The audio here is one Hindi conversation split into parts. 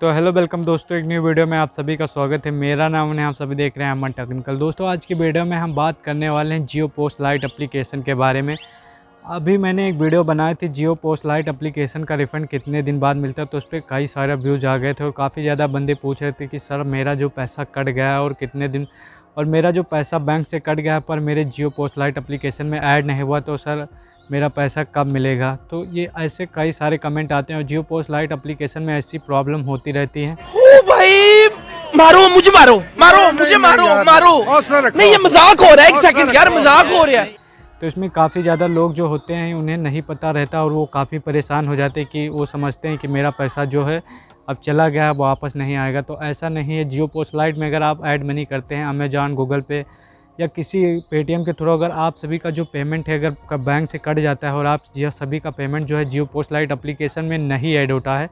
तो हेलो, वेलकम दोस्तों, एक न्यू वीडियो में आप सभी का स्वागत है। मेरा नाम है, आप सभी देख रहे हैं अमन टेक्निकल दोस्तों, आज की वीडियो में हम बात करने वाले हैं जियो पोस्ट लाइट अप्लीकेशन के बारे में। अभी मैंने एक वीडियो बनाई थी, जियो पोस्ट लाइट अप्लीकेशन का रिफ़ंड कितने दिन बाद मिलता है तो उस पर कई सारे व्यूज़ आ गए थे और काफ़ी ज़्यादा बंदे पूछ रहे थे कि, सर, मेरा जो पैसा कट गया है और कितने दिन और मेरा जो पैसा बैंक से कट गया पर मेरे जियो पोस्ट लाइट अप्लीकेशन में ऐड नहीं हुआ। तो सर मेरा पैसा कब मिलेगा? तो ये ऐसे कई सारे कमेंट आते हैं और जियो पोस्ट लाइट अप्लीकेशन में ऐसी प्रॉब्लम होती रहती है। ओ भाई मारो मुझे मारो मारो मुझे मारो मारो। नहीं ये मज़ाक हो रहा है एक सेकंड यार मज़ाक हो। रहा है। तो इसमें काफ़ी ज़्यादा लोग जो होते हैं उन्हें नहीं पता रहता और वो काफ़ी परेशान हो जाते हैं कि वो समझते हैं कि मेरा पैसा जो है अब चला गया अब वापस नहीं आएगा। तो ऐसा नहीं है जियो पोस्ट लाइट में अगर आप ऐड मनी करते हैं अमेजॉन गूगल पे या किसी पेटीएम के थ्रू अगर आप सभी का जो पेमेंट है, अगर बैंक से कट जाता है और आप यह सभी का पेमेंट जो है जियो पोस्ट लाइट अप्लीकेशन में नहीं ऐड होता है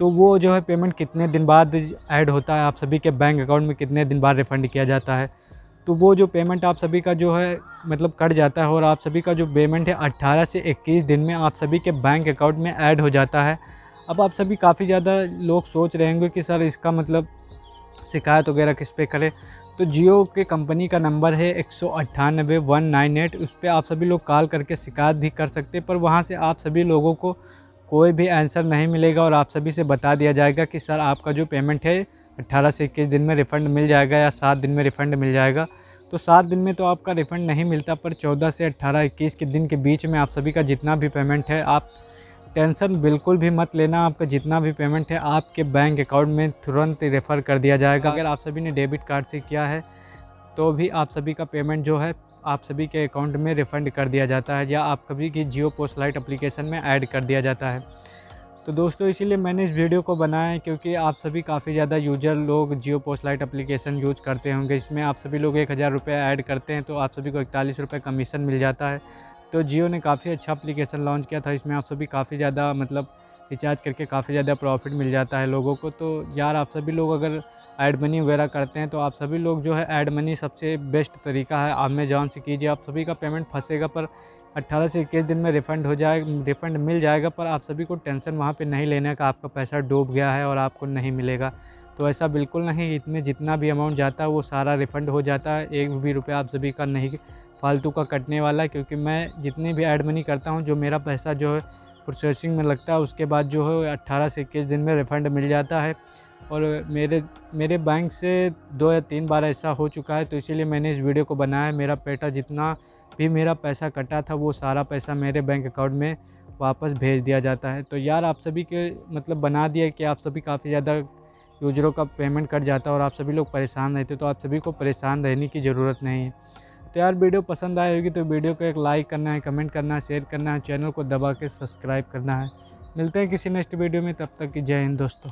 तो वो जो है पेमेंट कितने दिन बाद ऐड होता है? आप सभी के बैंक अकाउंट में कितने दिन बाद रिफ़ंड किया जाता है? तो वो जो पेमेंट आप सभी का जो है मतलब कट जाता है और आप सभी का जो पेमेंट है 18 से 21 दिन में आप सभी के बैंक अकाउंट में ऐड हो जाता है। अब आप सभी काफ़ी ज़्यादा लोग सोच रहे होंगे कि सर इसका मतलब शिकायत वगैरह किस पे करें तो जियो के कंपनी का नंबर है एक सौ अट्ठानबे वन नाइन एट उस पर आप सभी लोग कॉल करके शिकायत भी कर सकते हैं, पर वहाँ से आप सभी लोगों को कोई भी आंसर नहीं मिलेगा और आप सभी से बता दिया जाएगा कि सर आपका जो पेमेंट है अट्ठारह से इक्कीस दिन में रिफ़ंड मिल जाएगा या सात दिन में रिफ़ंड मिल जाएगा। तो सात दिन में तो आपका रिफ़ंड नहीं मिलता, पर चौदह से अट्ठारह इक्कीस के दिन के बीच में आप सभी का जितना भी पेमेंट है, आप टेंशन बिल्कुल भी मत लेना, आपका जितना भी पेमेंट है, आपके बैंक अकाउंट में तुरंत रेफ़र कर दिया जाएगा। अगर आप सभी ने डेबिट कार्ड से किया है तो भी आप सभी का पेमेंट जो है, आप सभी के अकाउंट में रिफ़ंड कर दिया जाता है, या आप कभी की जियो पोस्ट लाइट अप्लीकेशन में ऐड कर दिया जाता है। तो दोस्तों, इसीलिए मैंने इस वीडियो को बनाया है, क्योंकि आप सभी काफ़ी ज़्यादा यूज़र लोग Jio post lite application use करते होंगे। इसमें आप सभी लोग एक हज़ार रुपये ऐड करते हैं तो आप सभी को इकतालीस रुपये कमीशन मिल जाता है। तो जियो ने काफ़ी अच्छा अप्लीकेशन लॉन्च किया था, इसमें आप सभी काफ़ी ज़्यादा मतलब रिचार्ज करके काफ़ी ज़्यादा प्रॉफिट मिल जाता है लोगों को। तो यार, आप सभी लोग अगर ऐड मनी वगैरह करते हैं तो आप सभी लोग जो है ऐड मनी सबसे बेस्ट तरीका है। अमेजॉन से कीजिए, आप सभी का पेमेंट फंसेगा, पर 18 से इक्कीस दिन में रिफ़ंड हो जाए रिफ़ंड मिल जाएगा, पर आप सभी को टेंशन वहाँ पे नहीं लेने का, आपका पैसा डूब गया है और आपको नहीं मिलेगा। तो ऐसा बिल्कुल नहीं इसमें जितना भी अमाउंट जाता है, वो सारा रिफ़ंड हो जाता है। एक भी रुपया आप सभी का नहीं फालतू का कटने वाला क्योंकि मैं जितनी भी ऐड मनी करता हूँ, जो मेरा पैसा जो है प्रोसेसिंग में लगता है, उसके बाद जो है अट्ठारह से इक्कीस दिन में रिफ़ंड मिल जाता है। और मेरे मेरे बैंक से दो या तीन बार ऐसा हो चुका है तो इसीलिए मैंने इस वीडियो को बनाया। मेरा पेटा जितना भी मेरा पैसा कटा था, वो सारा पैसा मेरे बैंक अकाउंट में वापस भेज दिया जाता है। तो यार, आप सभी के मतलब बना दिया कि आप सभी काफ़ी ज़्यादा यूजरों का पेमेंट कट जाता है और आप सभी लोग परेशान रहते तो आप सभी को परेशान रहने की ज़रूरत नहीं है। तो यार वीडियो पसंद आई होगी तो वीडियो को एक लाइक करना है, कमेंट करना है, शेयर करना है, चैनल को दबा के सब्सक्राइब करना है। मिलते हैं किसी नेक्स्ट वीडियो में, तब तक की जय हिंद दोस्तों।